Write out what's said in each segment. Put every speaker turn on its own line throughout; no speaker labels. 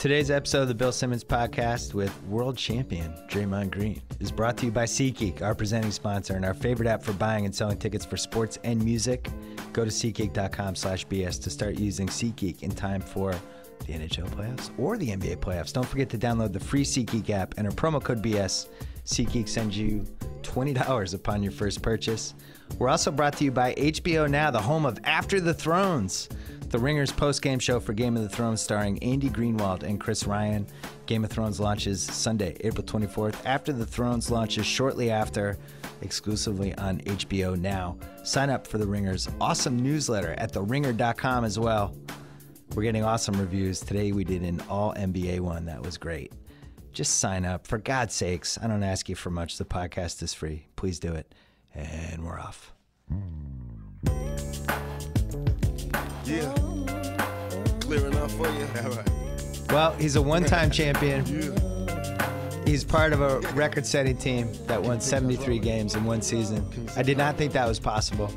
Today's episode of the Bill Simmons podcast with world champion Draymond Green is brought to you by SeatGeek, our presenting sponsor and our favorite app for buying and selling tickets for sports and music. Go to SeatGeek.com slash BS to start using SeatGeek in time for the NHL playoffs or the NBA playoffs. Don't forget to download the free SeatGeek app and our promo code BS. SeatGeek sends you $20 upon your first purchase. We're also brought to you by HBO Now, the home of After the Thrones. The Ringers post-game show for Game of the Thrones starring Andy Greenwald and Chris Ryan. Game of Thrones launches Sunday, April 24th. After the Thrones launches shortly after, exclusively on HBO Now. Sign up for the Ringers awesome newsletter at theringer.com as well. We're getting awesome reviews. Today we did an all NBA one. That was great. Just sign up. For God's sakes, I don't ask you for much. The podcast is free. Please do it. And we're off.
Yeah. Clear for you? All right.
Well, he's a one time champion.
Yeah.
He's part of a record setting team that won 73 games in one season. I did not think that was possible.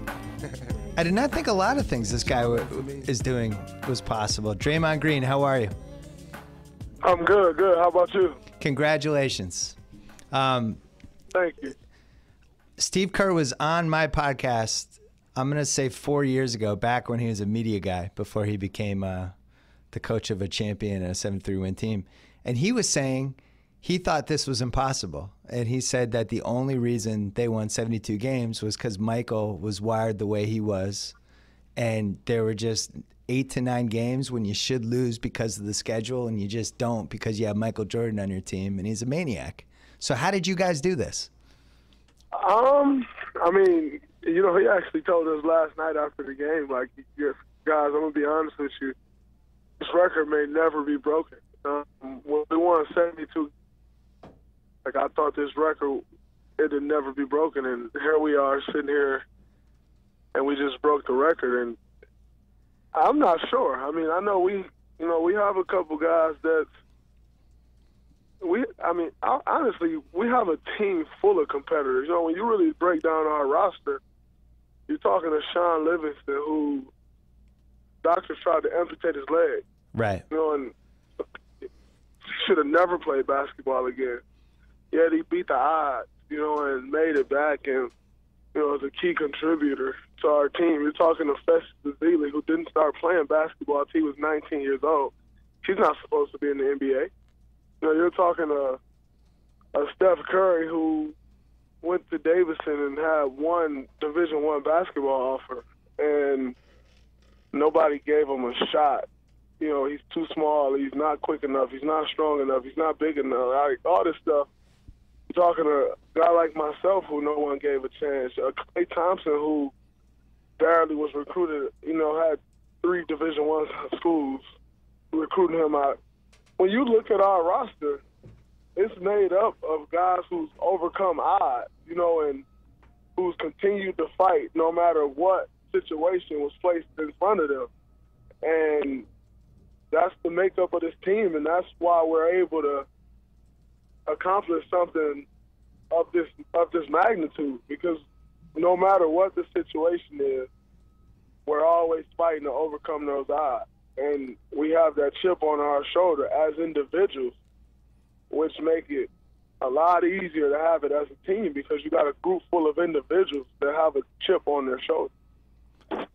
I did not think a lot of things this guy w- is doing was possible. Draymond Green, how are you?
I'm good, good. How about you?
Congratulations. Um,
Thank you.
Steve Kerr was on my podcast, I'm going to say four years ago, back when he was a media guy, before he became uh, the coach of a champion and a 7 3 win team. And he was saying he thought this was impossible. And he said that the only reason they won 72 games was because Michael was wired the way he was. And there were just eight to nine games when you should lose because of the schedule, and you just don't because you have Michael Jordan on your team, and he's a maniac. So, how did you guys do this?
Um, I mean, you know, he actually told us last night after the game, like, guys, I'm gonna be honest with you. This record may never be broken. Um, we won 72, like I thought this record it'd never be broken, and here we are sitting here, and we just broke the record. And I'm not sure. I mean, I know we, you know, we have a couple guys that we I mean I, honestly we have a team full of competitors. You know when you really break down our roster, you're talking to Shaun Livingston who doctors tried to amputate his leg.
Right.
You know and should have never played basketball again. Yet he beat the odds. You know and made it back and you know as a key contributor to our team. You're talking to Festus Ezeli who didn't start playing basketball until he was 19 years old. He's not supposed to be in the NBA. You know, you're talking to a Steph Curry who went to Davidson and had one Division One basketball offer, and nobody gave him a shot. You know, he's too small. He's not quick enough. He's not strong enough. He's not big enough. Like all this stuff. You're talking to a guy like myself who no one gave a chance. Uh, Klay Thompson who barely was recruited. You know, had three Division One schools recruiting him out when you look at our roster, it's made up of guys who's overcome odds, you know, and who's continued to fight no matter what situation was placed in front of them. And that's the makeup of this team, and that's why we're able to accomplish something of this of this magnitude. Because no matter what the situation is, we're always fighting to overcome those odds and we have that chip on our shoulder as individuals, which make it a lot easier to have it as a team because you got a group full of individuals that have a chip on their shoulder.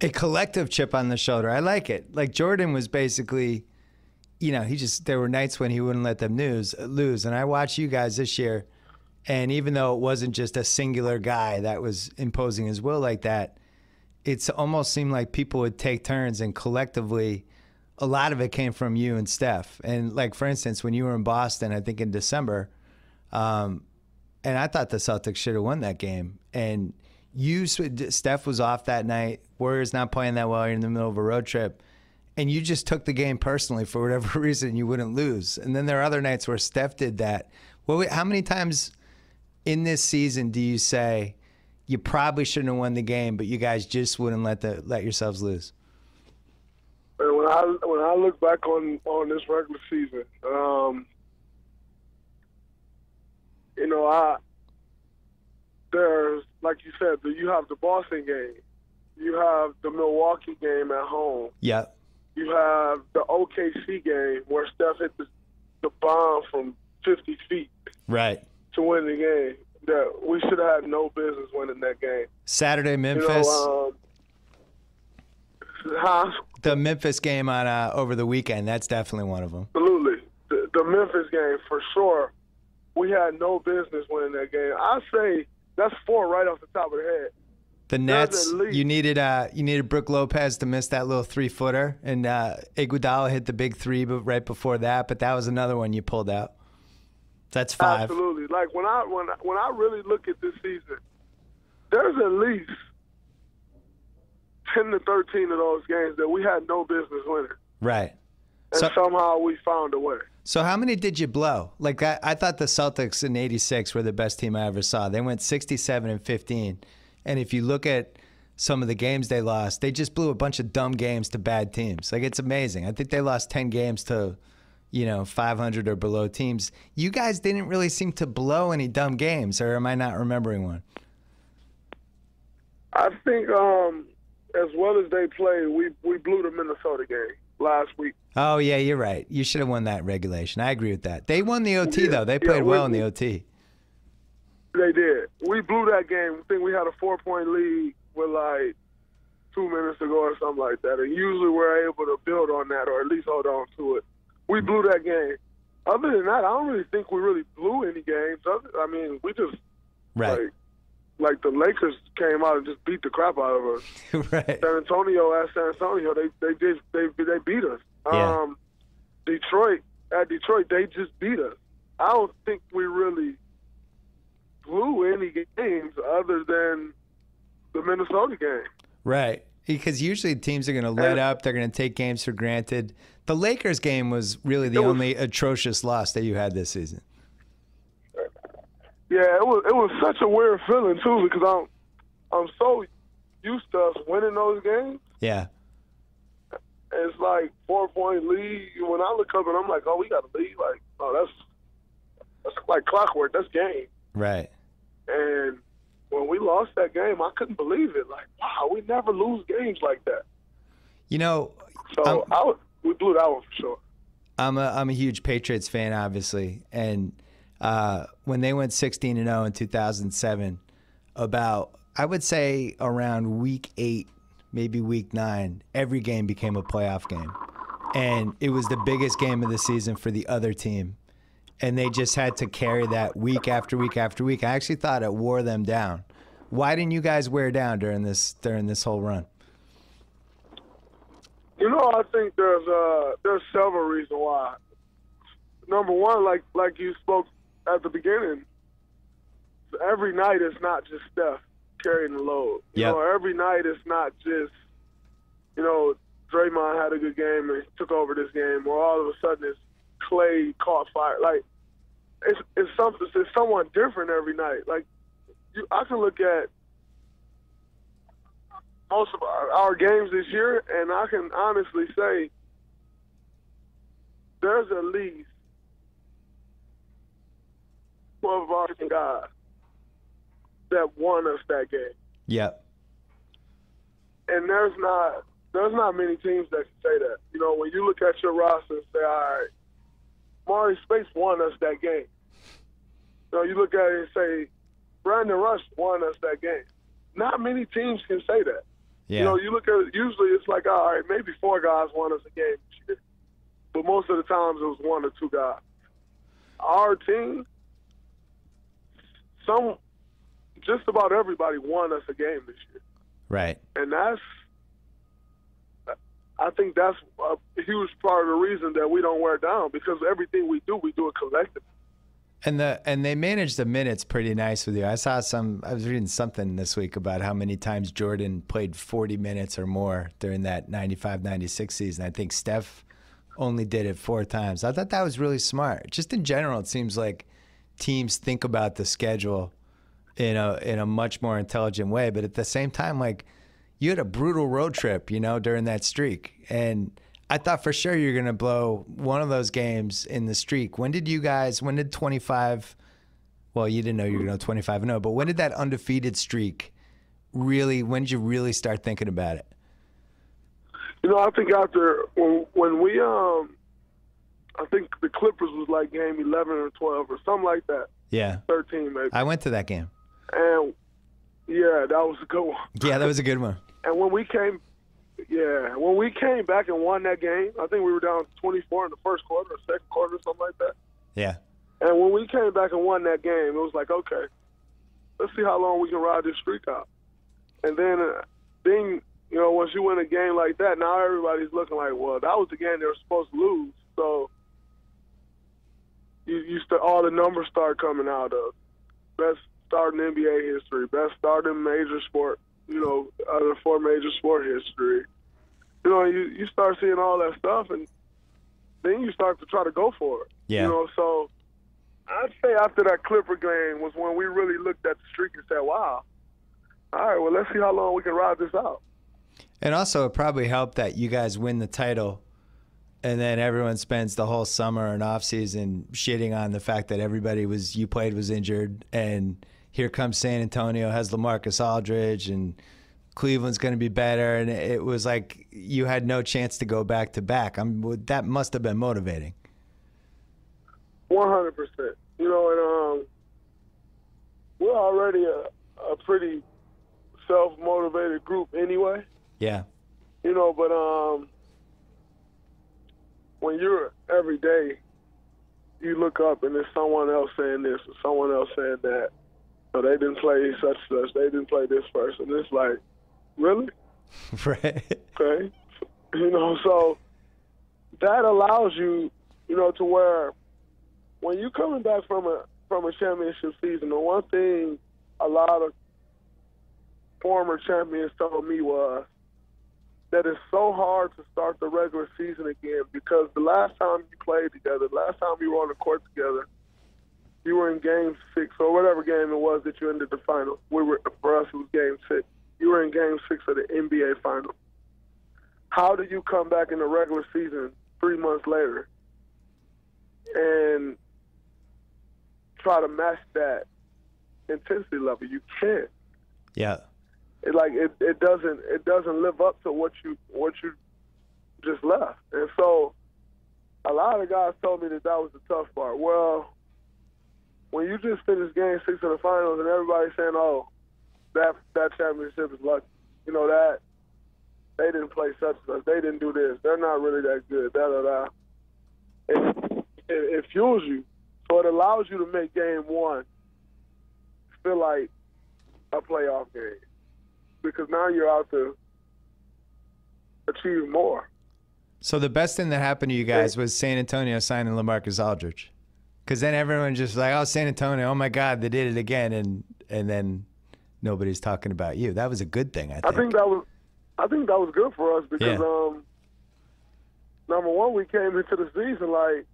A collective chip on the shoulder. I like it. Like Jordan was basically, you know, he just there were nights when he wouldn't let them lose. Lose, and I watched you guys this year, and even though it wasn't just a singular guy that was imposing his will like that, it's almost seemed like people would take turns and collectively a lot of it came from you and Steph. And like for instance, when you were in Boston, I think in December, um, and I thought the Celtics should have won that game. And you, Steph was off that night. Warriors not playing that well. You're in the middle of a road trip, and you just took the game personally for whatever reason. You wouldn't lose. And then there are other nights where Steph did that. Well, how many times in this season do you say you probably shouldn't have won the game, but you guys just wouldn't let the let yourselves lose?
When I when I look back on on this regular season, um, you know, I like you said, you have the Boston game, you have the Milwaukee game at home,
Yeah.
you have the OKC game where Steph hit the bomb from 50 feet
Right.
to win the game. That we should have had no business winning that game.
Saturday,
You
Memphis.
know, um, huh?
the Memphis game on uh, over the weekend. That's definitely one of them.
Absolutely. The, the Memphis game, for sure. We had no business winning that game. I say that's four right off the top of the head.
The Nets. You needed uh, you needed Brook Lopez to miss that little three footer, and uh, Iguodala hit the big three, but right before that. But that was another one you pulled out. That's five.
Absolutely. Like when I when I- when I really look at this season, there's at least ten to thirteen of those games that we had no business winning,
Right.
and
So,
somehow we found a way.
So how many did you blow? Like I, I thought the Celtics in '86 were the best team I ever saw. They went 67 and 15, and if you look at some of the games they lost, they just blew a bunch of dumb games to bad teams. Like it's amazing. I think they lost 10 games to, you know, 500 or below teams. You guys didn't really seem to blow any dumb games, or am I not remembering one?
I think um, as well as they played, we we blew the Minnesota game last week.
Oh yeah, you're right. You should have won that regulation. I agree with that. They won the OT
Yeah,
though. They
yeah,
played
we-
well in the OT.
They did. We blew that game. I think we had a four point lead with like two minutes to go or something like that. And usually we're able to build on that or at least hold on to it. We mm-hmm. blew that game. Other than that, I don't really think we really blew any games. Other, I mean, we just
Right.
like like the Lakers came out and just beat the crap out of us.
right.
San Antonio at San Antonio, they they just they they beat us.
Yeah.
Um, Detroit at Detroit, they just beat us. I don't think we really blew any games other than the Minnesota game.
Right. Because usually teams are going to let
And-
up. They're going to take games for granted. The Lakers game was really the
was-
only atrocious loss that you had this season.
Yeah, it was it was such a weird feeling too because I'm I'm so used to us winning those games.
Yeah.
It's like four point lead. When I look up and I'm like, oh, we got to lead. Like, oh, that's that's like clockwork. That's game.
Right.
And when we lost that game, I couldn't believe it. Like, wow, we never lose games like that.
You know,
So
Um,
I would, we blew that one for sure.
I'm a I'm a huge Patriots fan, obviously, and uh, when they went 16 and 0 in 2007, about I would say around week eight, maybe week nine, every game became a playoff game, and it was the biggest game of the season for the other team, and they just had to carry that week after week after week. I actually thought it wore them down. Why didn't you guys wear down during this during this whole run?
You know, I think there's uh there's several reasons why. Number one, like like you spoke at the beginning, every night it's not just Steph carrying the load. You
Yep.
know, every night it's not just you know Draymond had a good game and took over this game, or all of a sudden it's Klay caught fire. Like it's it's something it's someone different every night. Like you, I can look at most of our, our games this year, and I can honestly say there's at least twelve of our guys that won us that game,
Yep.
and there's not there's not many teams that can say that. You know, when you look at your roster and say, all right, Marreese Speights won us that game. You know, you look at it and say, Brandon Rush won us that game. Not many teams can say that.
Yeah.
You know, you look at it, usually it's like, all right, maybe four guys won us a game this year. But most of the times it was one or two guys. Our team, some, just about everybody won us a game this year.
right.
And that's, I think that's a huge part of the reason that we don't wear down because everything we do, we do it collectively.
And the and they managed the minutes pretty nice with you. I saw some. I was reading something this week about how many times Jordan played 40 minutes or more during that 95-96 season. I think Steph only did it four times. I thought that was really smart. Just in general, it seems like teams think about the schedule in a in a much more intelligent way. But at the same time, like you had a brutal road trip, you know, during that streak, and I thought for sure you're gonna blow one of those games in the streak. When did you guys? When did 25? Well, you didn't know you were gonna 25 and 0, but when did that undefeated streak really? When did you really start thinking about it?
You know, I think after when when we um, I think the Clippers was like game 11 or 12 or something like that.
Yeah.
13 maybe.
I went to that game.
And yeah, that was a good one.
Yeah, that was a good one.
And when we came, yeah, when we came back and won that game, I think we were down 24 in the first quarter or second quarter, or something like that.
Yeah.
And when we came back and won that game, it was like, okay, let's see how long we can ride this streak out. And then, uh, then you know, once you win a game like that, now everybody's looking like, well, that was the game they were supposed to lose. So you, you st- all the numbers start coming out of best start in NBA history, best start in major sport, you know, out of four major sport history. You know, you you start seeing all that stuff, and then you start to try to go for it.
Yeah.
You know, so I'd say after that Clipper game was when we really looked at the streak and said, "Wow, all right, well, let's see how long we can ride this out."
And also, it probably helped that you guys win the title, and then everyone spends the whole summer and off season shitting on the fact that everybody was you played was injured, and here comes San Antonio has LaMarcus Aldridge, and Cleveland's going to be better, and it was like you had no chance to go back to back. I'm that must have been motivating.
One hundred percent. You know, and um, we're already a, a pretty self motivated group anyway.
Yeah.
You know, but um, when you're every day, you look up and there's someone else saying this or someone else saying that. So they didn't play such such. They didn't play this person. It's like, really?
right.
Okay. You know, so that allows you, you know, to where when you're coming back from a from a championship season, the one thing a lot of former champions told me was that it's so hard to start the regular season again because the last time you played together, the last time you were on the court together, you were in game six or whatever game it was that you ended the final. We were for us it was game six. You were in game six of the NBA final. How do you come back in the regular season three months later and try to match that intensity level? You can't.
Yeah.
It like it, it doesn't it doesn't live up to what you what you just left. And so a lot of guys told me that that was the tough part. Well, when you just finished game six of the finals and everybody's saying, "Oh, that that championship is lucky," you know that they didn't play such such, they didn't do this, they're not really that good, da da da. It, it, it fuels you, so it allows you to make game one feel like a playoff game because now you're out to achieve more.
So the best thing that happened to you guys was San Antonio signing LaMarcus Aldridge, because then everyone just like, oh, San Antonio, oh my God, they did it again, and and then nobody's talking about you. That was a good thing, I think.
I think that was, I think that was good for us because
Yeah.
um, number one, we came into the season like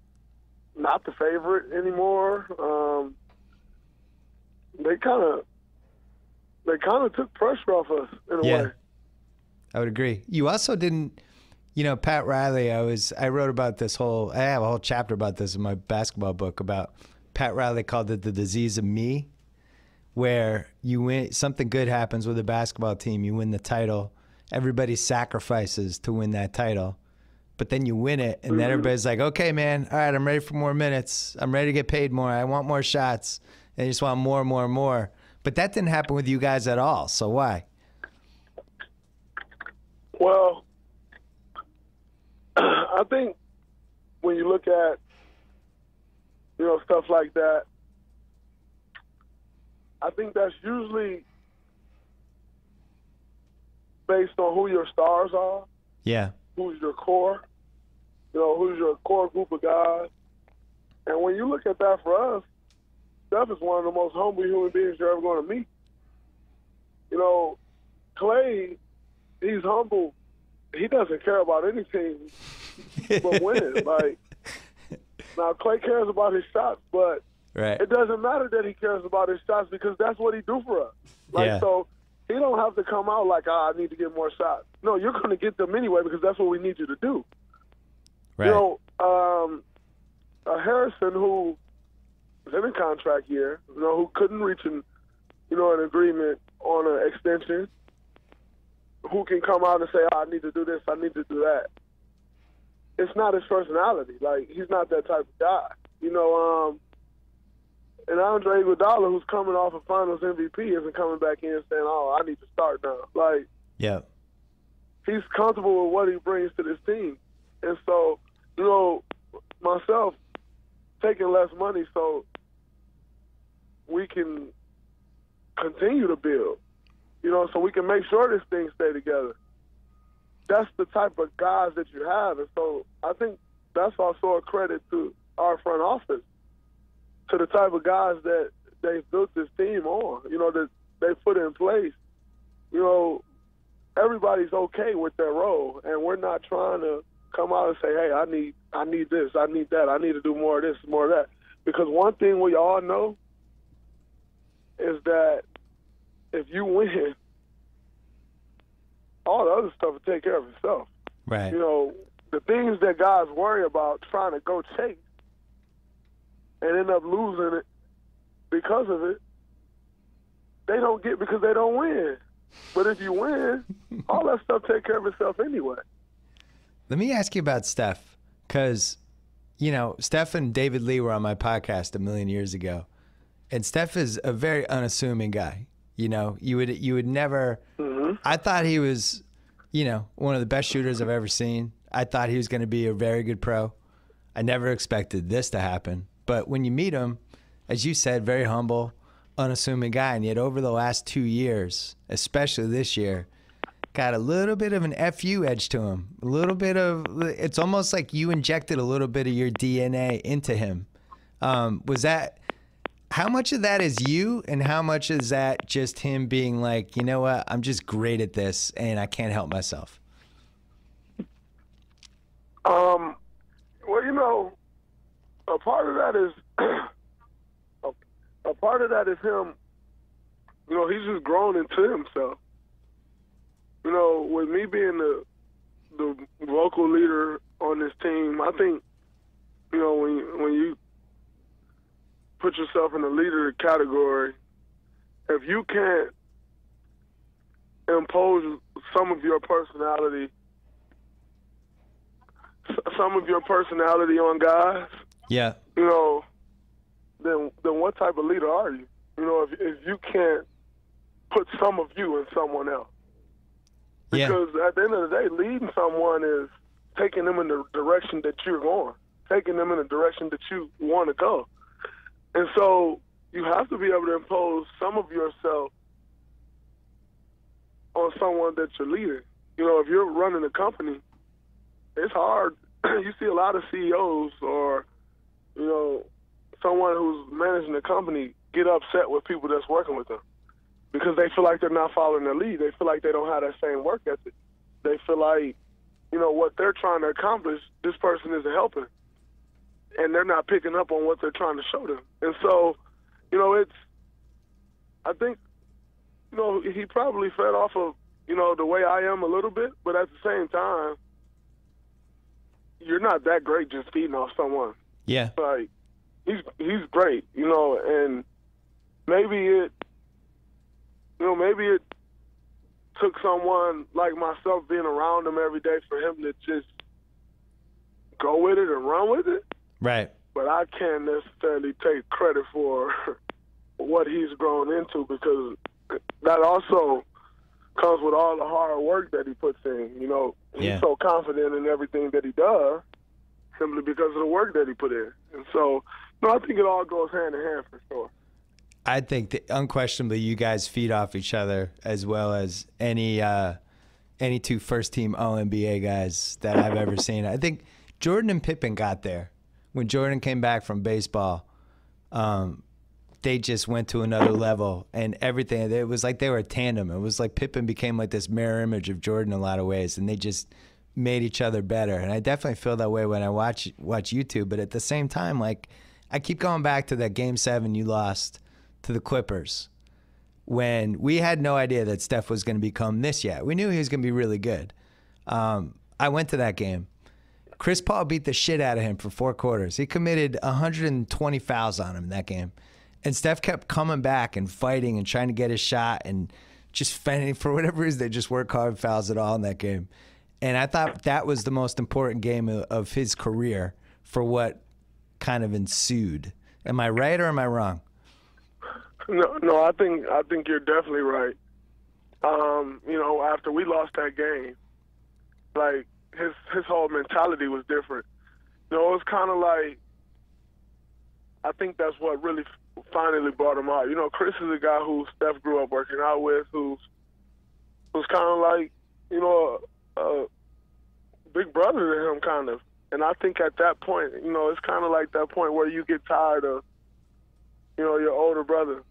not the favorite anymore. Um, they kind of, they kind of took pressure off us in a
Yeah.
way.
I would agree. You also didn't, you know, Pat Riley. I was I wrote about this whole. I have a whole chapter about this in my basketball book about Pat Riley called it the disease of me, where you win something good happens with a basketball team. You win the title. Everybody sacrifices to win that title, but then you win it, and then mm-hmm. everybody's like, "Okay, man, all right, I'm ready for more minutes. I'm ready to get paid more. I want more shots. And you just want more, more, more." But that didn't happen with you guys at all. So why?
Well, I think when you look at you know stuff like that, I think that's usually based on who your stars are,
Yeah.
who's your core, you know, who's your core group of guys. And when you look at that for us, Steph is one of the most humble human beings you're ever going to meet. You know, Klay, he's humble. He doesn't care about anything but winning. like now, Klay cares about his shots, but
Right.
it doesn't matter that he cares about his shots because that's what he do for us. Like
Yeah.
so, he don't have to come out like, "Ah, I need to get more shots." No, you're going to get them anyway because that's what we need you to do.
Right.
You know, um, uh, Harrison, who was in a contract year, you know, who couldn't reach an, you know, an agreement on an extension, who can come out and say, oh, "I need to do this, I need to do that." it's not his personality. Like he's not that type of guy. You know, um, and Andre Iguodala, who's coming off a Finals MVP, isn't coming back in saying, "Oh, I need to start now." Like,
yeah,
he's comfortable with what he brings to this team, and so you know, myself taking less money so we can continue to build. You know, so we can make sure this thing stay together. That's the type of guys that you have, and so I think that's also a credit to our front office, to the type of guys that they built this team on. You know, that they put in place. You know, everybody's okay with their role, and we're not trying to come out and say, "Hey, I need, I need this, I need that, I need to do more of this, more of that." Because one thing we all know is that if you win, all the other stuff will take care of itself.
Right.
You know, the things that guys worry about trying to go chase and end up losing it because of it, they don't get because they don't win. But if you win, all that stuff take care of itself anyway.
Let me ask you about Steph, because you know Steph and David Lee were on my podcast a million years ago, and Steph is a very unassuming guy. You know, you would you would never.
Mm-hmm.
I thought he was, you know, one of the best shooters I've ever seen. I thought he was going to be a very good pro. I never expected this to happen. But when you meet him, as you said, very humble, unassuming guy, and yet over the last two years, especially this year, got a little bit of an fu edge to him. A little bit of it's almost like you injected a little bit of your DNA into him. Um, was that? How much of that is you, and how much is that just him being like, you know what, I'm just great at this, and I can't help myself.
Um, well, you know, a part of that is a, a part of that is him. You know, he's just grown into himself. You know, with me being the the vocal leader on this team, I think you know when when you put yourself in the leader category, if you can't impose some of your personality some of your personality on guys,
Yeah.
you know, then then what type of leader are you? You know, if if you can't put some of you in someone else,
Yeah.
because at the end of the day, leading someone is taking them in the direction that you're going, taking them in the direction that you want to go, so you have to be able to impose some of yourself on someone that you're leading. You know, if you're running a company, it's hard. you see a lot of CEOs or, you know, someone who's managing a company get upset with people that's working with them because they feel like they're not following their lead. They feel like they don't have that same work ethic. They feel like, you know, what they're trying to accomplish, this person isn't helping. And they're not picking up on what they're trying to show them. And so, you know, it's, I think, you know, he probably fed off of, you know, the way I am a little bit, but at the same time, you're not that great just feeding off someone.
Yeah.
Like he's he's great, you know, and maybe it you know, maybe it took someone like myself being around him every day for him to just go with it and run with it.
Right.
But I can't necessarily take credit for what he's grown into because that also comes with all the hard work that he puts in. You know, he's
Yeah.
so confident in everything that he does simply because of the work that he put in. And so, no, I think it all goes hand in hand for sure.
I think that unquestionably you guys feed off each other as well as any uh, any two first team All NBA guys that I've ever seen. I think Jordan and Pippen got there when Jordan came back from baseball. Um, they just went to another level and everything. It was like they were a tandem. It was like Pippen became like this mirror image of Jordan in a lot of ways, and they just made each other better. And I definitely feel that way when I watch watch YouTube. But at the same time, like I keep going back to that Game Seven you lost to the Clippers when we had no idea that Steph was going to become this yet. We knew he was going to be really good. Um, I went to that game. Chris Paul beat the shit out of him for four quarters. He committed 120 fouls on him in that game. And Steph kept coming back and fighting and trying to get his shot and just fending for whatever reason. They just work hard fouls at all in that game. and I thought that was the most important game of, of his career for what kind of ensued. Am I right or am I wrong?
No, no, I think I think you're definitely right. Um, you know, after we lost that game, like his his whole mentality was different. You know, it was kind of like I think that's what really finally brought him out. You know, Chris is a guy who Steph grew up working out with, who's who's kind of like you know a, a big brother to him, kind of. And I think at that point, you know, it's kind of like that point where you get tired of, you know, your older brother,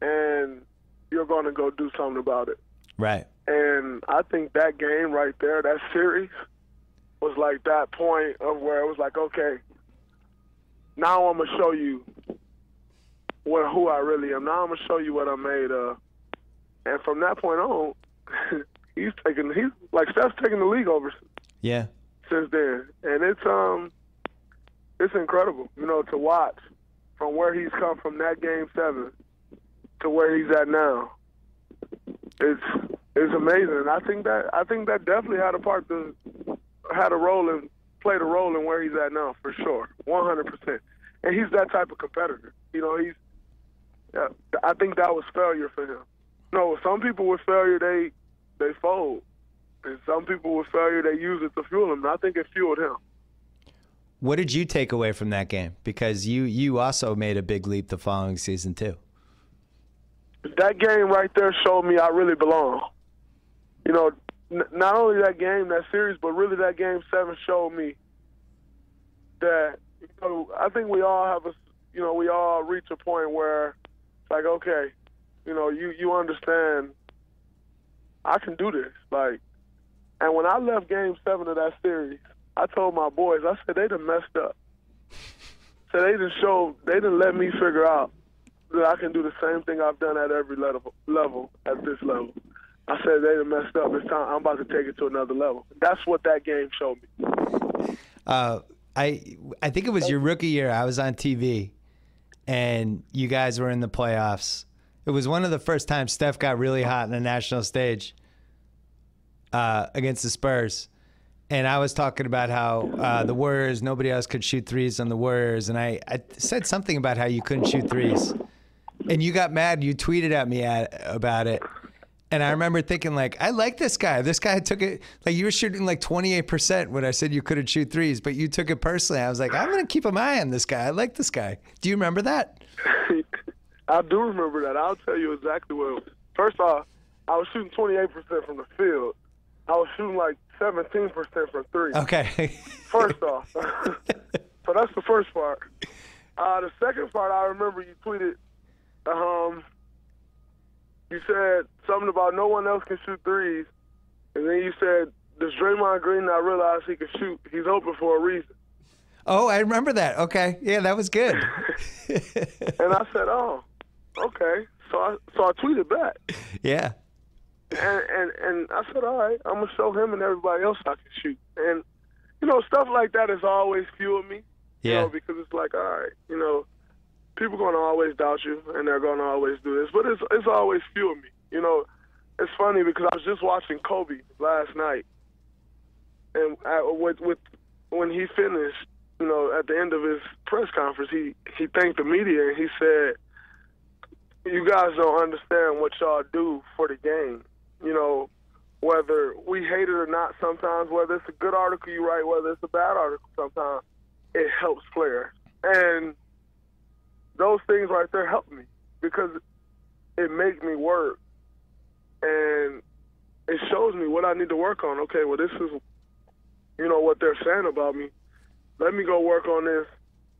and you're going to go do something about it.
Right.
And I think that game right there, that series, was like that point of where it was like, okay, now I'm gonna show you what who I really am. Now I'm gonna show you what I'm made of. And from that point on, he's taking he's like Steph's taking the league over
Yeah.
since then, and it's um it's incredible, you know, to watch from where he's come from that game seven to where he's at now. It's it's amazing, and I think that I think that definitely had a part to had a role in played a role in where he's at now for sure, one hundred percent. And he's that type of competitor. You know, he's. Yeah, I think that was failure for him. No, some people with failure they they fold, and some people with failure they use it to fuel them. And I think it fueled him.
What did you take away from that game? Because you you also made a big leap the following season too.
That game right there showed me I really belong. You know, not only that game, that series, but really that game seven showed me that you know I think we all have a you know we all reach a point where it's like okay, you know you you understand I can do this like, and when I left game seven of that series, I told my boys I said they done messed up. So they didn't show they didn't let me figure out that I can do the same thing I've done at every level level at this level. I said they messed up. It's time. I'm about to take it to another level. That's what that game showed me.
Uh, I I think it was your rookie year. I was on TV, and you guys were in the playoffs. It was one of the first times Steph got really hot in the national stage uh, against the Spurs. And I was talking about how uh, the Warriors, nobody else could shoot threes on the Warriors. And I, I said something about how you couldn't shoot threes. And you got mad. You tweeted at me at, about it. And I remember thinking, like, I like this guy. This guy took it, like, you were shooting like 28% when I said you couldn't shoot threes, but you took it personally. I was like, I'm going to keep an eye on this guy. I like this guy. Do you remember that?
I do remember that. I'll tell you exactly what. It was. First off, I was shooting 28% from the field. I was shooting like 17% from three.
Okay.
First off, so that's the first part. Uh, the second part, I remember you tweeted. Um, you said something about no one else can shoot threes, and then you said, "Does Draymond Green not realize he can shoot? He's open for a reason."
oh, I remember that. Okay. Yeah, that was good.
And I said, "Oh, okay." So I so I tweeted back,
yeah.
and and and I said, "All right, I'm gonna show him and everybody else I can shoot." And you know, stuff like that has always fueled me. You
Yeah.
know, because it's like, all right, you know, people gonna always doubt you, and they're gonna always do this, but it's it's always fueled me. You know, it's funny because I was just watching Kobe last night, and I, with with when he finished, you know, at the end of his press conference, he he thanked the media and he said, "You guys don't understand what y'all do for the game. You know, whether we hate it or not, sometimes whether it's a good article you write, whether it's a bad article, sometimes it helps players, and those things right there help me because it makes me work and it shows me what I need to work on. Okay, well, this is, you know, what they're saying about me. Let me go work on this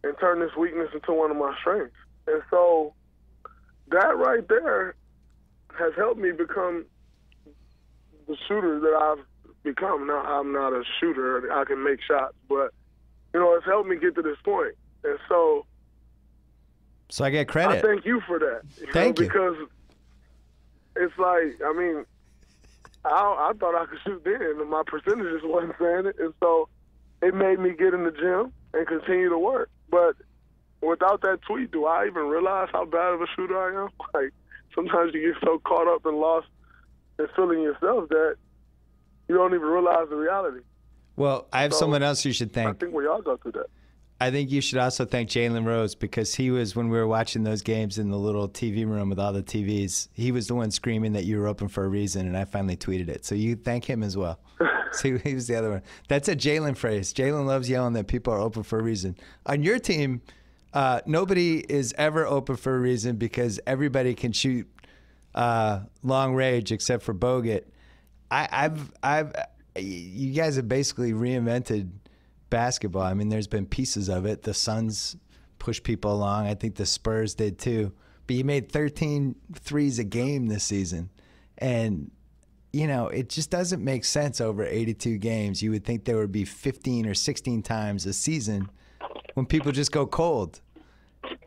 and turn this weakness into one of my strengths. And so that right there has helped me become the shooter that I've become. Now, I'm not a shooter. I can make shots, but, you know, it's helped me get to this point. And so
So I get
I
credit.
thank you for that. you
Thank
know,
you.
Because it's like, I mean, I, I thought I could shoot then, and my percentages wasn't saying it, and so it made me get in the gym and continue to work. But without that tweet, do I even realize how bad of a shooter I am? Like sometimes you get so caught up and lost in feeling yourself that you don't even realize the reality.
Well, I have
So,
someone else you should thank.
I think we all go through that.
I think you should also thank Jalen Rose because he was when we were watching those games in the little TV room with all the TVs. He was the one screaming that you were open for a reason, and I finally tweeted it. So you thank him as well. so he was the other one. That's a Jalen phrase. Jalen loves yelling that people are open for a reason. On your team, uh, nobody is ever open for a reason because everybody can shoot uh, long range except for Bogut. I, I've, I've, you guys have basically reinvented basketball. I mean, there's been pieces of it. The Suns pushed people along. I think the Spurs did too. But you made 13 threes a game this season. And, you know, it just doesn't make sense over 82 games. You would think there would be 15 or 16 times a season when people just go cold.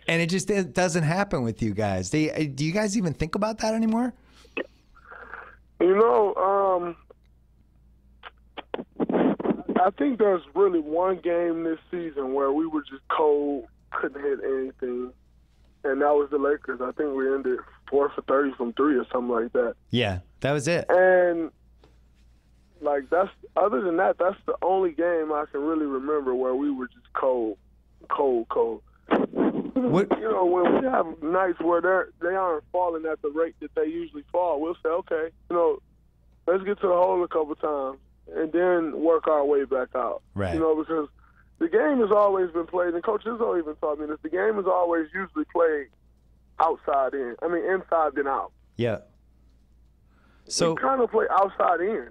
And it just it doesn't happen with you guys. Do you, do you guys even think about that anymore?
You know, um, I think there's really one game this season where we were just cold, couldn't hit anything, and that was the Lakers. I think we ended four for thirty from three or something like that.
Yeah, that was it.
And like that's other than that, that's the only game I can really remember where we were just cold, cold, cold.
What-
You know, when we have nights where they're they aren't falling at the rate that they usually fall, we'll say, okay, you know, let's get to the hole a couple times and then work our way back out.
Right.
You know, because the game has always been played, and Coach Izzo even taught me this. The game is always usually played outside in. I mean, inside then out
Yeah. So
we kind of play outside in.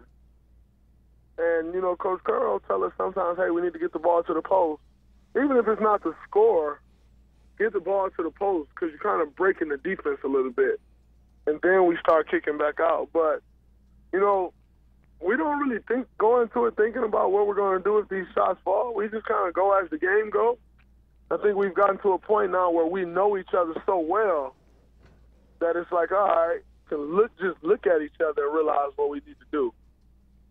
And, you know, Coach will tell us sometimes, hey, we need to get the ball to the post. Even if it's not the score, get the ball to the post because you're kind of breaking the defense a little bit. And then we start kicking back out. But, you know, we don't really think go into it thinking about what we're going to do if these shots fall. We just kind of go as the game goes. I think we've gotten to a point now where we know each other so well that it's like, all right, to look just look at each other and realize what we need to do.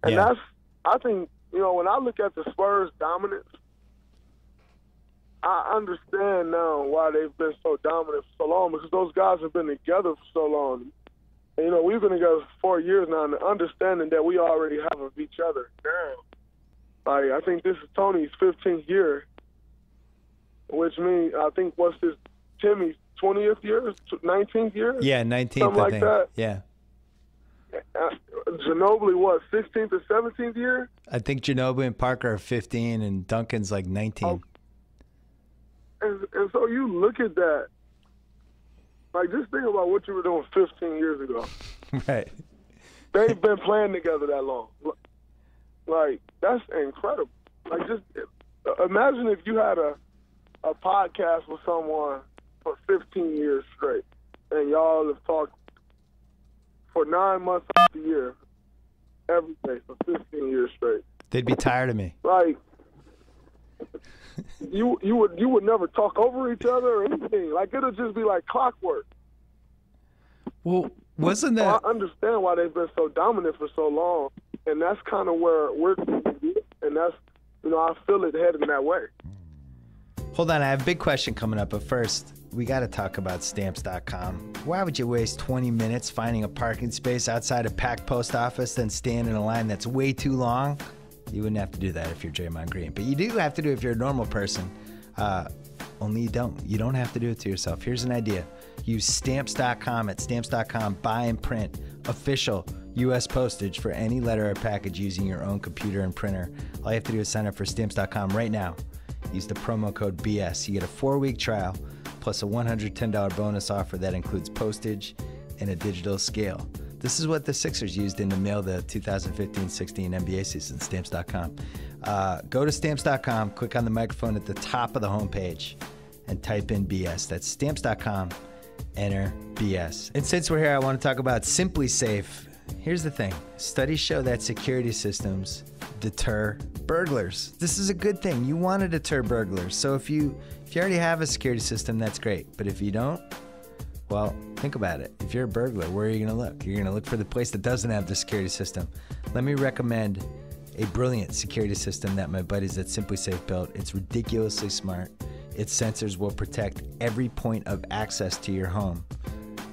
And
Yeah.
that's I think, you know, when I look at the Spurs dominance, I understand now why they've been so dominant for so long because those guys have been together for so long. And, you know, we've been together for four years now, and the understanding that we already have of each other now. Like, I think this is Tony's 15th year, which means I think what's this Timmy's 20th year, 19th year?
yeah, 19th,
Something
I
like
think.
that.
Yeah.
Uh, Ginobili, what, 16th or 17th year?
I think Ginobili and Parker are 15 and Duncan's like 19.
Oh. And, and so you look at that, like just think about what you were doing 15 years ago.
right.
They've been playing together that long. Like that's incredible. Like just uh, imagine if you had a a podcast with someone for 15 years straight, and y'all have talked for nine months out the year, every day for 15 years straight.
They'd be tired of me.
Like you you would you would never talk over each other or anything. Like it'll just be like clockwork.
Well, wasn't
So
that
I understand why they've been so dominant for so long, and that's kind of where we're, and that's you know I feel it heading that way.
Hold on, I have a big question coming up, but first, we got to talk about stamps.com. Why would you waste 20 minutes finding a parking space outside a packed post office, then stand in a line that's way too long? You wouldn't have to do that if you're Draymond Green, but you do have to do it if you're a normal person. Uh, only you don't. You don't have to do it to yourself. Here's an idea use stamps.com at stamps.com, buy and print official U.S. postage for any letter or package using your own computer and printer. All you have to do is sign up for stamps.com right now. Use the promo code BS. You get a four week trial plus a $110 bonus offer that includes postage and a digital scale. This is what the Sixers used in the mail the 2015 16 NBA season, stamps.com. Uh, go to stamps.com, click on the microphone at the top of the homepage, and type in BS. That's stamps.com, enter BS. And since we're here, I want to talk about SimpliSafe. Here's the thing studies show that security systems deter burglars. This is a good thing. You want to deter burglars. So if you if you already have a security system, that's great. But if you don't, well, think about it. If you're a burglar, where are you going to look? You're going to look for the place that doesn't have the security system. Let me recommend a brilliant security system that my buddies at SimpliSafe built. It's ridiculously smart. Its sensors will protect every point of access to your home.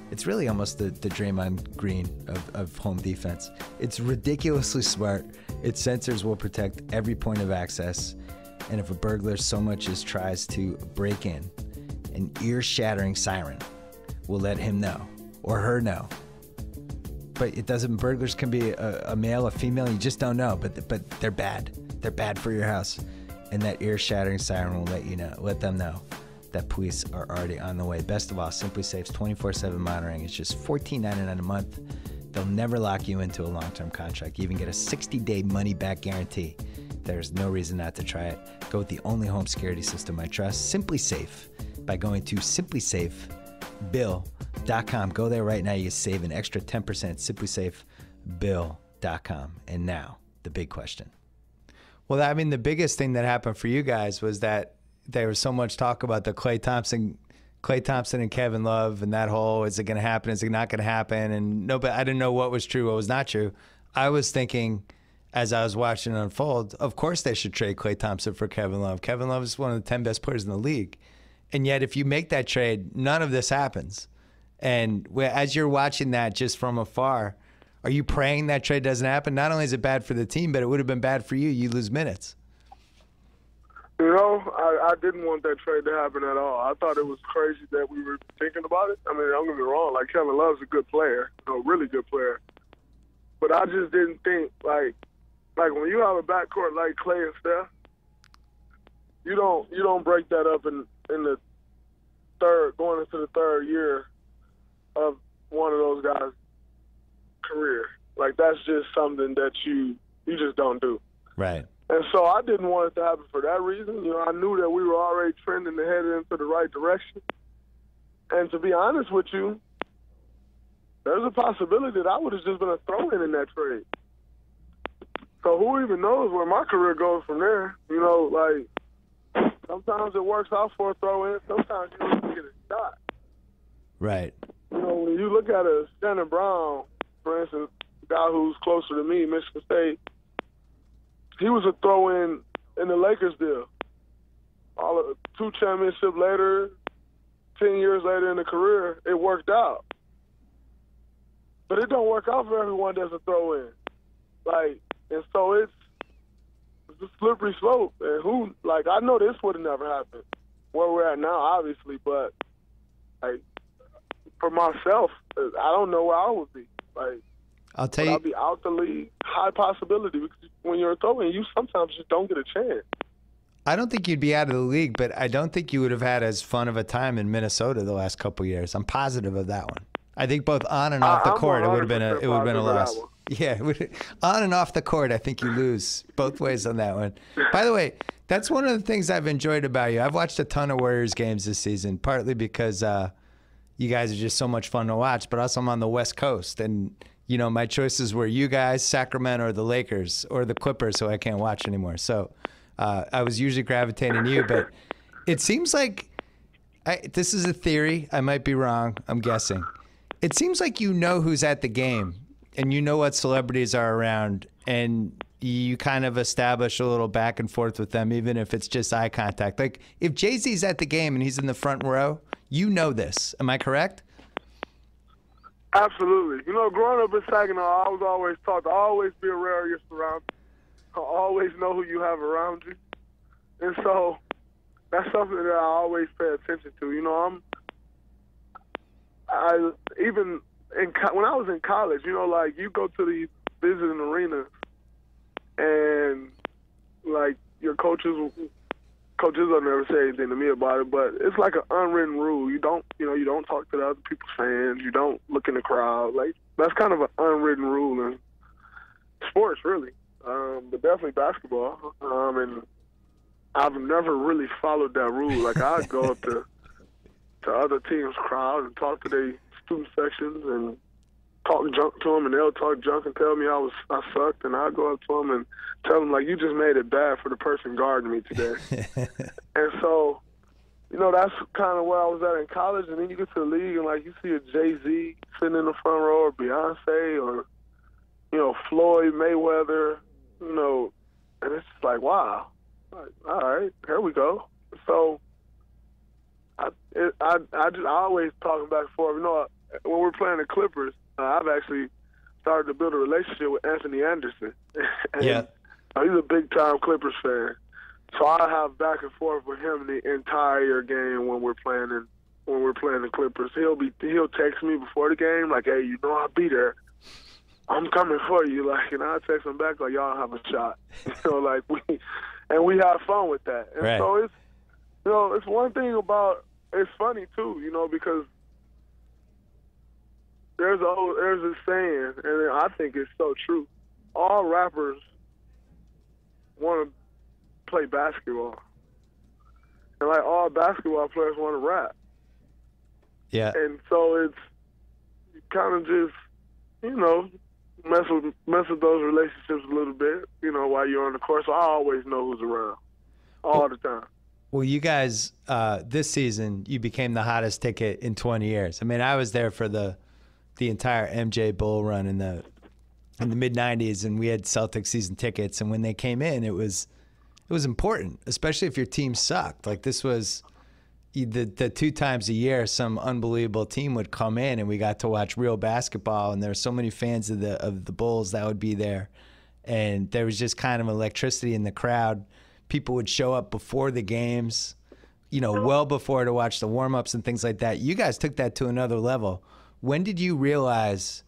It's really almost the, the Draymond Green of, of home defense. It's ridiculously smart. Its sensors will protect every point of access. And if a burglar so much as tries to break in, an ear shattering siren will let him know or her know. But it doesn't, burglars can be a, a male, a female, you just don't know. But, but they're bad. They're bad for your house. And that ear shattering siren will let you know, let them know that police are already on the way. Best of all, SimpliSafe's 24 7 monitoring is just $14.99 a month. They'll never lock you into a long term contract. You even get a 60 day money back guarantee. There's no reason not to try it. Go with the only home security system I trust, SimpliSafe, by going to simplysafebill.com. Go there right now. You save an extra 10%, simplysafebill.com. And now, the big question.
Well, I mean, the biggest thing that happened for you guys was that there was so much talk about the Klay Thompson, Klay Thompson and Kevin Love and that whole is it going to happen? Is it not going to happen? And no, but I didn't know what was true, what was not true. I was thinking as I was watching it unfold, of course they should trade Klay Thompson for Kevin Love. Kevin Love is one of the 10 best players in the league. And yet, if you make that trade, none of this happens. And as you're watching that just from afar, are you praying that trade doesn't happen? Not only is it bad for the team, but it would have been bad for you. You lose minutes.
You know, I, I didn't want that trade to happen at all. I thought it was crazy that we were thinking about it. I mean, I'm gonna be wrong. Like Kevin Love's a good player, a really good player. But I just didn't think like, like when you have a backcourt like Klay and Steph, you don't you don't break that up in in the third going into the third year of one of those guys' career. Like that's just something that you you just don't do.
Right.
And so I didn't want it to happen for that reason. You know, I knew that we were already trending to head into the right direction. And to be honest with you, there's a possibility that I would have just been a throw-in in that trade. So who even knows where my career goes from there? You know, like sometimes it works out for a throw-in, sometimes you don't get a shot.
Right.
You know, when you look at a Shannon Brown, for instance, a guy who's closer to me, Michigan State, he was a throw in in the Lakers deal. All of, two championship later, ten years later in the career, it worked out. But it don't work out for everyone that's a throw in. Like, and so it's it's a slippery slope. And who like I know this would have never happened where we're at now, obviously, but like for myself, I don't know where I would be. Like
I'll tell
you, I'll be out the league. High possibility because when you're throwing, you sometimes just don't get a chance.
I don't think you'd be out of the league, but I don't think you would have had as fun of a time in Minnesota the last couple years. I'm positive of that one. I think both on and off
I,
the
I'm
court, it would have been a it would have been a loss. Yeah, on and off the court, I think you lose both ways on that one. By the way, that's one of the things I've enjoyed about you. I've watched a ton of Warriors games this season, partly because uh, you guys are just so much fun to watch, but also I'm on the West Coast, and you know my choices were you guys, Sacramento, or the Lakers, or the Clippers, so I can't watch anymore. So uh, I was usually gravitating you, but it seems like I, this is a theory. I might be wrong. I'm guessing. It seems like you know who's at the game and you know what celebrities are around and you kind of establish a little back and forth with them, even if it's just eye contact. Like if Jay Z's at the game and he's in the front row, you know this. Am I correct?
Absolutely. You know, growing up in Saginaw, I was always taught to always be aware of your surroundings. Always know who you have around you. And so that's something that I always pay attention to. You know, I'm I even in co- when I was in college, you know, like you go to these visiting arenas and like your coaches coaches will never say anything to me about it, but it's like an unwritten rule. You don't, you know, you don't talk to the other people's fans. You don't look in the crowd. Like that's kind of an unwritten rule in sports, really, um, but definitely basketball. Um, and I've never really followed that rule. Like I go up to to other teams' crowd and talk to their student sections and talk junk to them, and they'll talk junk and tell me I was I sucked, and I go up to them and tell them like you just made it bad for the person guarding me today. and so, you know, that's kind of where I was at in college, and then you get to the league and like you see a Jay Z sitting in the front row, or Beyonce, or you know Floyd Mayweather, you know, and it's just like wow, like, all right, here we go. So. I, it, I, I just I always talking back and forth. You know, when we're playing the Clippers, uh, I've actually started to build a relationship with Anthony Anderson. and,
Yeah.
uh, he's a big time Clippers fan. So I have back and forth with him the entire game when we're playing in, when we're playing the Clippers. He'll be he'll text me before the game like, "Hey, you know I'll be there. I'm coming for you." Like, and I text him back like, "Y'all have a shot." You know, like we and we have fun with that. And
Right.
so it's you know it's one thing about it's funny too, you know, because there's a old- there's a saying, and I think it's so true. All rappers want to play basketball, and like all basketball players want to rap,
Yeah.
and so it's kind of just you know mess with mess with those relationships a little bit, you know, while you're on the course. So I always know who's around all the time.
Well, you guys, uh, this season, you became the hottest ticket in 20 years. I mean, I was there for the the entire MJ Bull run in the in the mid 90s, and we had Celtics season tickets. And when they came in, it was it was important, especially if your team sucked. Like this was the the two times a year, some unbelievable team would come in, and we got to watch real basketball. And there were so many fans of the of the Bulls that would be there, and there was just kind of electricity in the crowd. People would show up before the games, you know, well before to watch the warm ups and things like that. You guys took that to another level. When did you realize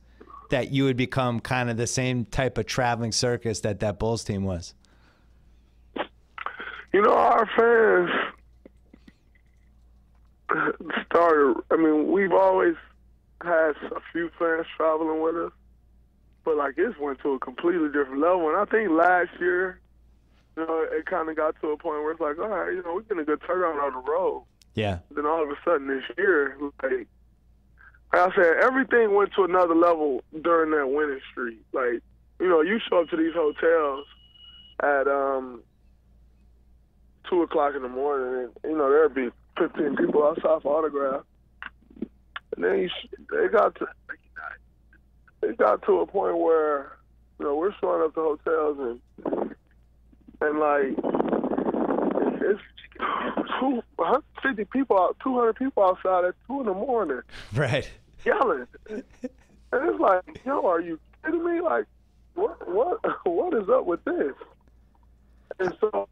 that you would become kind of the same type of traveling circus that that Bulls team was?
You know, our fans started. I mean, we've always had a few fans traveling with us, but like this went to a completely different level. And I think last year, you know, it kind of got to a point where it's like, all right, you know, we're getting a good turnout on the road.
Yeah.
Then all of a sudden this year, like, like I said, everything went to another level during that winning streak. Like, you know, you show up to these hotels at um two o'clock in the morning, and you know there'd be fifteen people outside for autograph. And then you, it got to it got to a point where you know we're showing up to hotels and and like it's two hundred fifty people out, two hundred people outside at two in the morning
Right.
Yelling, and it's like, yo, are you kidding me? Like, what what what is up with this? And so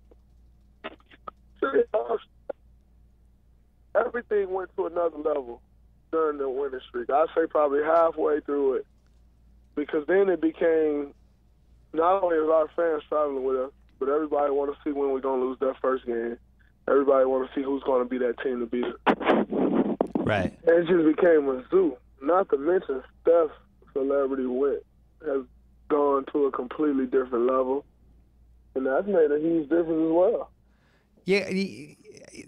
everything went to another level during the winning streak. I'd say probably halfway through it, because then it became not only is our fans traveling with us, but everybody want to see when we're gonna lose that first game. Everybody want to see who's gonna be that team to beat.
Right.
It just became a zoo. Not to mention Steph's celebrity wit has gone to a completely different level, and that's made a huge difference as well.
Yeah, he-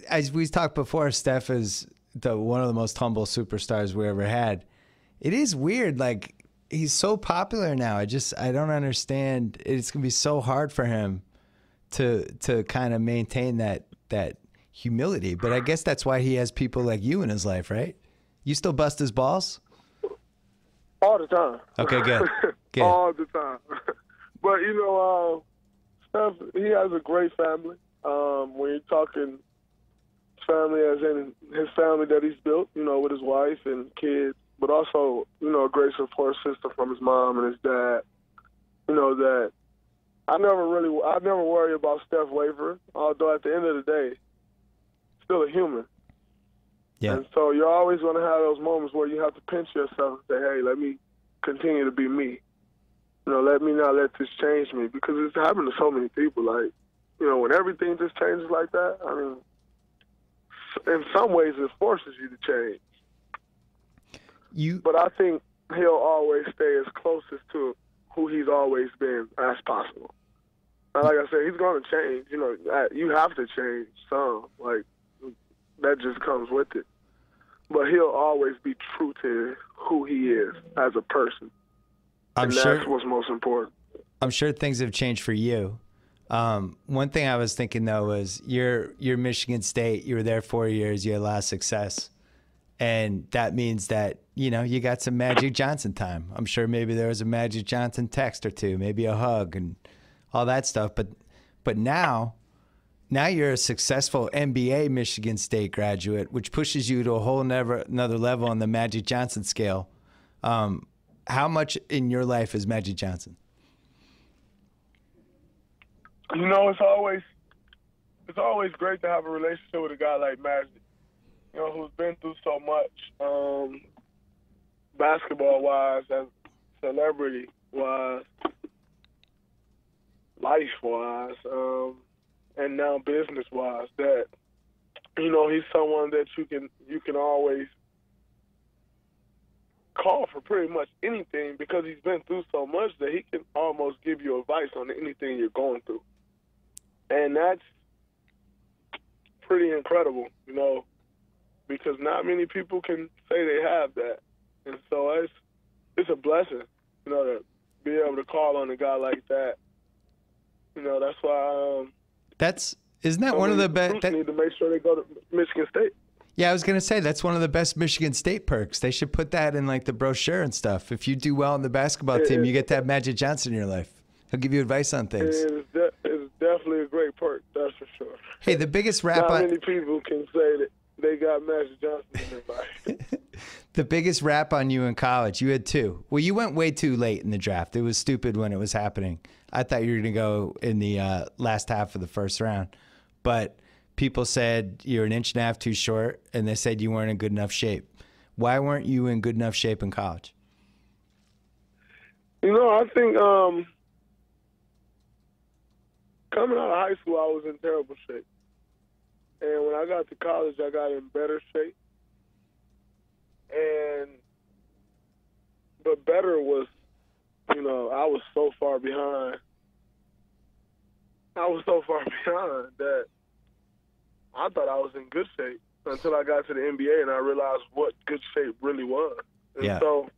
as we talked before, Steph is the one of the most humble superstars we ever had. It is weird, like he's so popular now. I just I don't understand. It's gonna be so hard for him to to kind of maintain that that humility. But I guess that's why he has people like you in his life, right? You still bust his balls?
All the time.
Okay, good. Good.
All the time. but you know, uh, Steph, he has a great family. Um, when you're talking family, as in his family that he's built, you know, with his wife and kids, but also, you know, a great support system from his mom and his dad. You know that I never really, I never worry about Steph wavering. Although at the end of the day, still a human.
Yeah.
And so you're always going to have those moments where you have to pinch yourself and say, hey, let me continue to be me. You know, let me not let this change me because it's happened to so many people. Like, you know, when everything just changes like that, I mean, in some ways it forces you to change.
You
But I think he'll always stay as closest to who he's always been as possible. And like I said, he's going to change. You know, you have to change some. Like that just comes with it. But he'll always be true to who he is as a person,
I'm
and
sure
that's what's most important.
I'm sure things have changed for you. Um, one thing I was thinking though was you're you're Michigan State. You were there four years. You had a lot of success, and that means that you know you got some Magic Johnson time. I'm sure maybe there was a Magic Johnson text or two, maybe a hug and all that stuff. But but now Now you're a successful NBA Michigan State graduate, which pushes you to a whole never, another level on the Magic Johnson scale. Um, how much in your life is Magic Johnson?
You know, it's always it's always great to have a relationship with a guy like Magic. You know, who's been through so much, um, basketball wise and celebrity wise, life wise, um, and now business wise. That you know, he's someone that you can you can always call for pretty much anything because he's been through so much that he can almost give you advice on anything you're going through. And that's pretty incredible, you know, because not many people can say they have that. And so it's it's a blessing, you know, to be able to call on a guy like that. You know, that's why um
That's isn't that one of the best?
That, need to make sure they go to Michigan State.
Yeah, I was gonna say that's one of the best Michigan State perks. They should put that in like the brochure and stuff. If you do well on the basketball
It
team,
is.
you get to have Magic Johnson in your life. He'll give you advice on things.
is, de- it's definitely a great perk, that's for sure.
Hey, the biggest rap
Not
on
many people can say that they got Magic Johnson in their life.
the biggest rap on you in college. You had two. Well, you went way too late in the draft. It was stupid when it was happening. I thought you were gonna go in the uh, last half of the first round, but people said you're an inch and a half too short, and they said you weren't in good enough shape. Why weren't you in good enough shape in college?
You know, I think um, coming out of high school, I was in terrible shape. And when I got to college, I got in better shape. And, but better was, you know, I was so far behind. I was so far behind that I thought I was in good shape until I got to the NBA and I realized what good shape really was. And
Yeah.
so,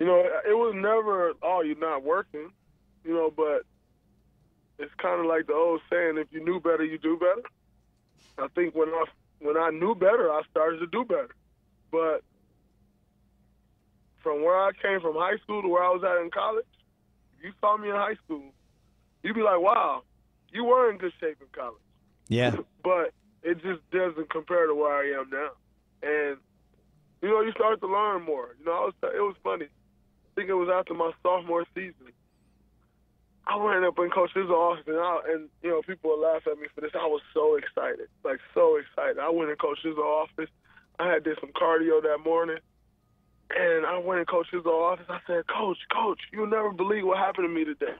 you know, it was never, oh, you're not working, you know, but it's kind of like the old saying, if you knew better, you do better. I think when I, when I knew better, I started to do better. But from where I came from high school to where I was at in college, you saw me in high school, you'd be like, wow, you were in good shape in college
Yeah,
but it just doesn't compare to where I am now. And you know, you start to learn more. You know, I was it was funny. I think it was after my sophomore season. I ran up in Coach office, and, I, and you know, people would laugh at me for this. I was so excited, like so excited. I went in Coach Izzo's office. I had did some cardio that morning, and I went in Coach Izzo's office. I said, "Coach, Coach, you'll never believe what happened to me today."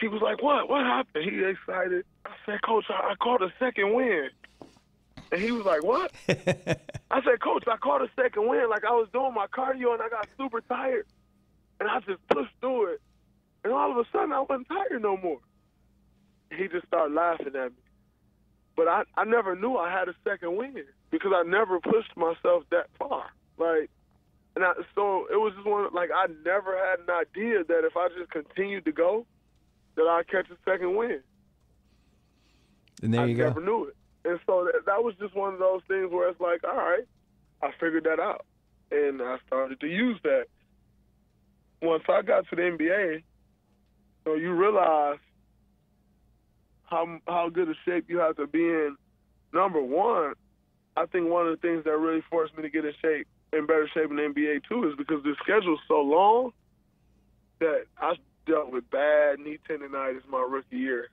He was like, "What? What happened?" He excited. I said, "Coach, I, I caught a second win." And he was like, "What?" I said, "Coach, I caught a second win. Like I was doing my cardio and I got super tired, and I just pushed through it, and all of a sudden I wasn't tired no more." He just started laughing at me, but I I never knew I had a second win because I never pushed myself that far. Like, and I, so it was just one like I never had an idea that if I just continued to go, that I'd catch a second win.
and there
I
you go.
never knew it. And so that, that was just one of those things where it's like, all right, I figured that out. And I started to use that. Once I got to the NBA, so you realize how how good a shape you have to be in. Number one, I think one of the things that really forced me to get in shape, in better shape in the NBA too, is because the schedule's so long that I dealt with bad knee tendonitis my rookie year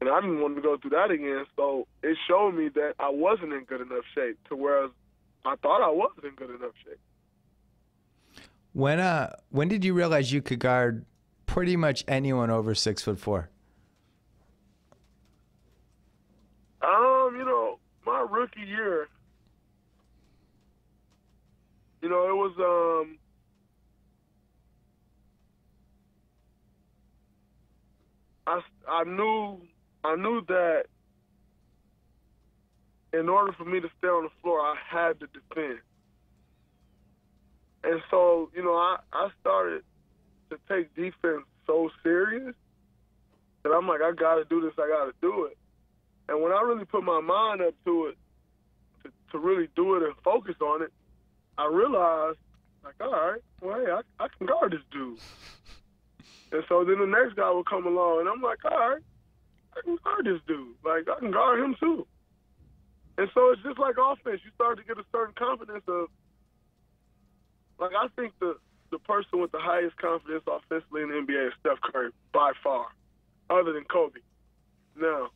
and I didn't want to go through that again. So it showed me that I wasn't in good enough shape to where I thought I was in good enough shape.
When uh, when did you realize you could guard pretty much anyone over six foot four?
Um, you know, my rookie year, you know, it was um I I knew I knew that in order for me to stay on the floor, I had to defend. And so, you know, I, I started to take defense so serious that I'm like, I got to do this, I got to do it. And when I really put my mind up to it, to, to really do it and focus on it, I realized, like, all right, well, hey, I, I can guard this dude. And so then the next guy would come along, and I'm like, all right, I can guard this dude. Like I can guard him too. And so it's just like offense. You start to get a certain confidence of like I think the the person with the highest confidence offensively in the NBA is Steph Curry by far, other than Kobe. Now,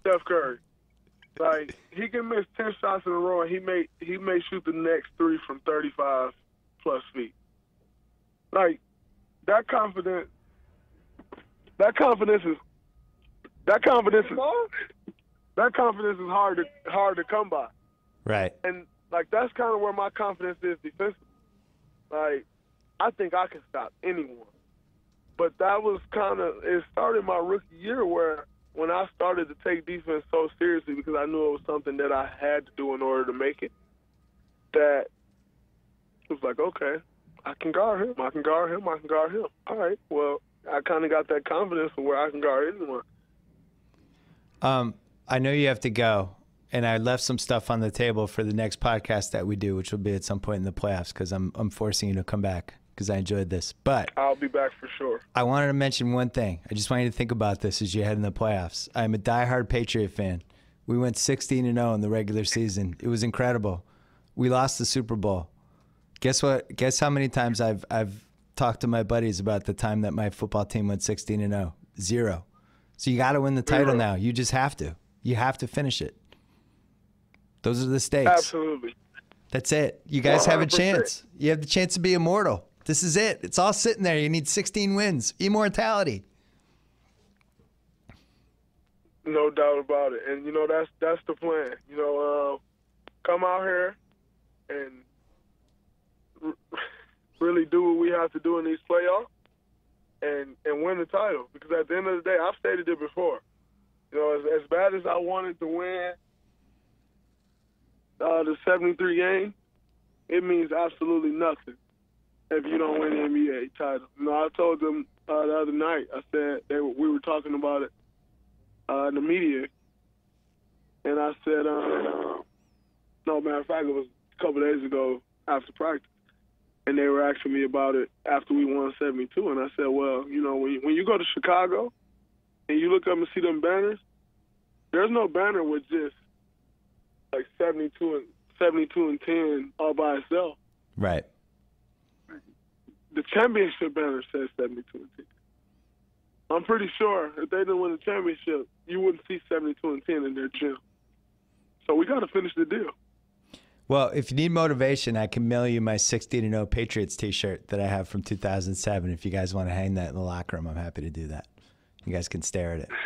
Steph Curry, like he can miss ten shots in a row, and he may he may shoot the next three from thirty five plus feet. Like that confidence, that confidence is that confidence is that confidence is hard to hard to come by.
Right.
And like that's kind of where my confidence is defensively. Like I think I can stop anyone. But that was kind of it started my rookie year where when I started to take defense so seriously because I knew it was something that I had to do in order to make it. That it was like, okay, I can guard him. I can guard him. I can guard him. All right. Well, I kind of got that confidence of where I can guard anyone.
Um, I know you have to go, and I left some stuff on the table for the next podcast that we do, which will be at some point in the playoffs because I'm I'm forcing you to come back because I enjoyed this. But
I'll be back for sure.
I wanted to mention one thing. I just want you to think about this as you head in the playoffs. I'm a diehard Patriot fan. We went 16 and 0 in the regular season. It was incredible. We lost the Super Bowl. Guess what? Guess how many times I've I've talked to my buddies about the time that my football team went 16 and 0. Zero. So you got to win the title
Zero.
now. You just have to. You have to finish it. Those are the stakes.
Absolutely.
That's it. You guys have a chance. You have the chance to be immortal. This is it. It's all sitting there. You need 16 wins. Immortality.
No doubt about it. And you know that's that's the plan. You know, uh, come out here and really do what we have to do in these playoffs and and win the title. Because at the end of the day, I've stated it before. You know, as, as bad as I wanted to win uh, the 73 game, it means absolutely nothing if you don't win the NBA title. You know, I told them uh, the other night. I said they were, we were talking about it uh, in the media, and I said, uh, no, matter of fact, it was a couple days ago after practice, and they were asking me about it after we won 72, and I said, well, you know, when you, when you go to Chicago and you look up and see them banners, there's no banner with just like 72 and 72 and 10 all by itself.
Right.
The championship banner says 72 and 10. I'm pretty sure if they didn't win the championship, you wouldn't see 72 and 10 in their gym. So we got to finish the deal.
Well, if you need motivation, I can mail you my 16 and 0 Patriots T-shirt that I have from 2007. If you guys want to hang that in the locker room, I'm happy to do that. You guys can stare at it.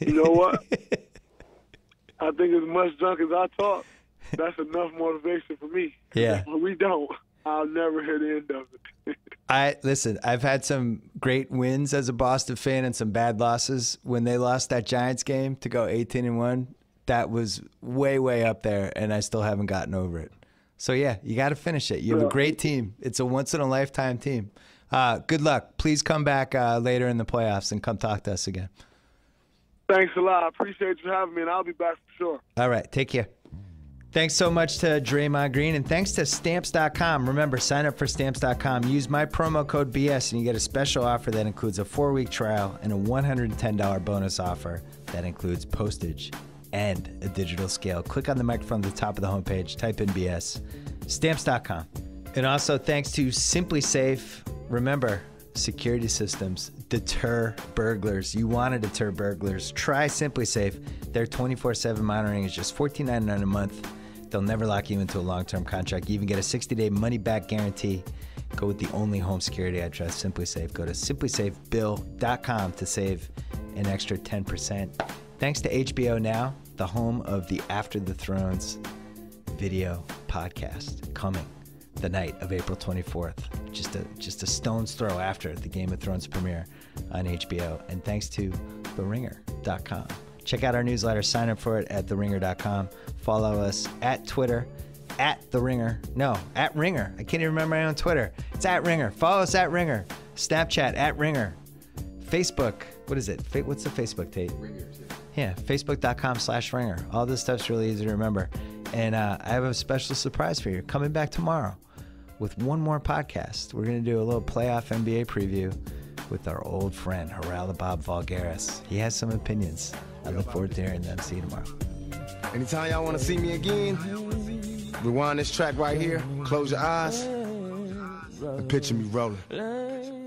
You know what? I think as much junk as I talk, that's enough motivation for me.
Yeah.
When we don't, I'll never hear the end of it.
I listen. I've had some great wins as a Boston fan and some bad losses. When they lost that Giants game to go 18 and one, that was way way up there, and I still haven't gotten over it. So yeah, you got to finish it. You have a great team. It's a once in a lifetime team. Uh, good luck. Please come back uh, later in the playoffs and come talk to us again.
Thanks a lot. I appreciate you having me, and I'll be back for sure.
All right, take care. Thanks so much to Draymond Green and thanks to stamps.com. Remember, sign up for stamps.com. Use my promo code BS and you get a special offer that includes a four week trial and a $110 bonus offer that includes postage and a digital scale. Click on the microphone at the top of the homepage, type in BS, stamps.com. And also thanks to SimpliSafe. Remember, security systems deter burglars. You want to deter burglars. Try SimpliSafe. Their 24 7 monitoring is just $14.99 a month. They'll never lock you into a long term contract. You even get a 60 day money back guarantee. Go with the only home security I trust, SimpliSafe. Go to simplysafebill.com to save an extra 10%. Thanks to HBO Now, the home of the After the Thrones video podcast coming the night of April 24th. Just a just a stone's throw after the Game of Thrones premiere on HBO. And thanks to theringer.com. Check out our newsletter, sign up for it at theringer.com. Follow us at Twitter at the Ringer. No, at Ringer. I can't even remember my own Twitter. It's at Ringer. Follow us at Ringer. Snapchat at Ringer. Facebook. What is it? What's the Facebook Tate? Yeah, facebook.com slash ringer. All this stuff's really easy to remember. And uh, I have a special surprise for you coming back tomorrow with one more podcast. We're going to do a little playoff NBA preview with our old friend Haralabob Voulgaris. He has some opinions. I look forward to hearing them. See you tomorrow.
Anytime y'all want to see me again, rewind this track right here, close your eyes, and picture me rolling.